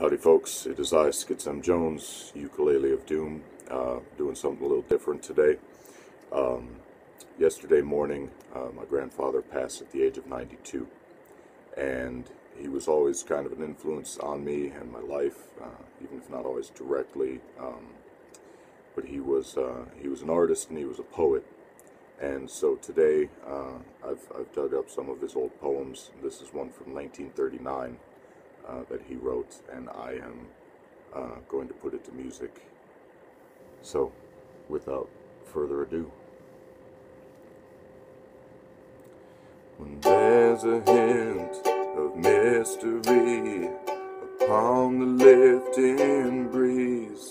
Howdy folks, it is I, Skitz M. Jones, Ukulele of Doom, uh, doing something a little different today. Um, yesterday morning, uh, my grandfather passed at the age of 92, and he was always kind of an influence on me and my life, uh, even if not always directly. Um, but he was uh, he was an artist and he was a poet, and so today uh, I've I've dug up some of his old poems. This is one from 1939 uh, that he wrote, and I am uh, going to put it to music. So, without further ado. When there's a hint of mystery upon the lifting breeze,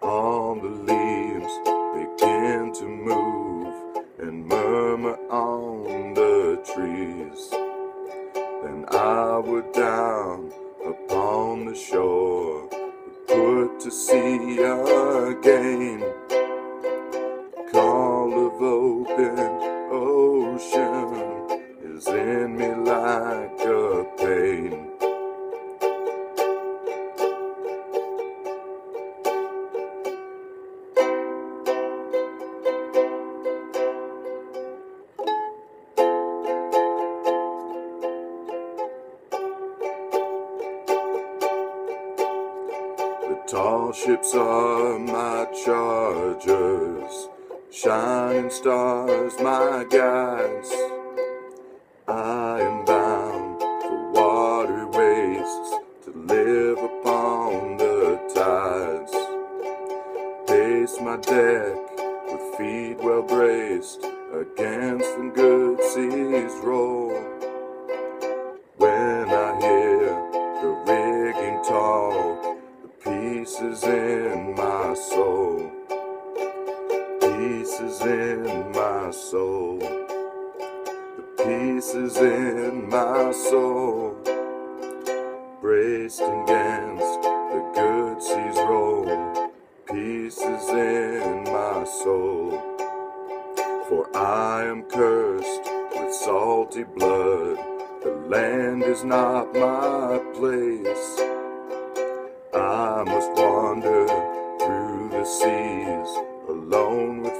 all the leaves begin to move and murmur on I would down upon the shore, put to sea again. Tall ships are my chargers, shining stars my guides. I am bound for water wastes to live upon the tides. Pace my deck with feet well braced against pieces in my soul, the pieces in my soul, braced against the good seas roll, pieces in my soul. For I am cursed with salty blood. The land is not my place. I must wander through the seas alone with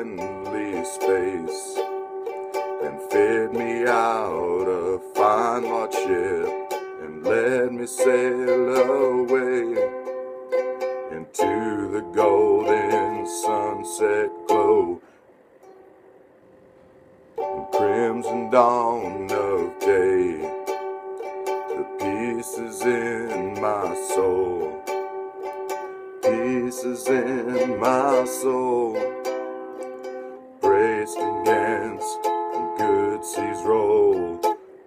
friendly space. And fit me out a fine watch ship and let me sail away into the golden sunset glow and crimson dawn of day. The pieces in my soul, pieces in my soul, braced against the good seas roll.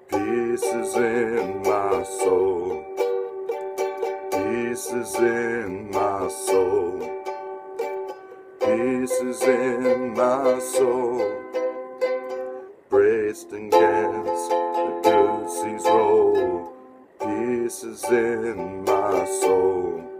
Pieces in my soul, pieces in my soul, pieces in my soul braced against the good seas roll, pieces in my soul.